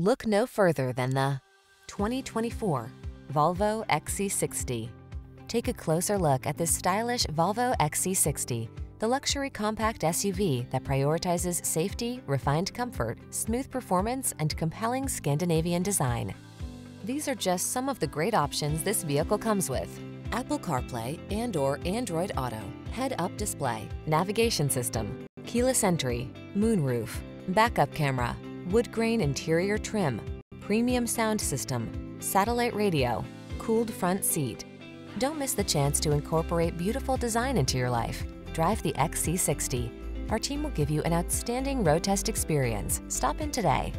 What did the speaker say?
Look no further than the 2024 Volvo XC60. Take a closer look at this stylish Volvo XC60, the luxury compact SUV that prioritizes safety, refined comfort, smooth performance, and compelling Scandinavian design. These are just some of the great options this vehicle comes with. Apple CarPlay and or Android Auto, head-up display, navigation system, keyless entry, moonroof, backup camera, wood grain interior trim, premium sound system, satellite radio, cooled front seat. Don't miss the chance to incorporate beautiful design into your life. Drive the XC60. Our team will give you an outstanding road test experience. Stop in today.